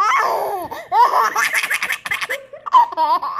Ha ha ha ha ha!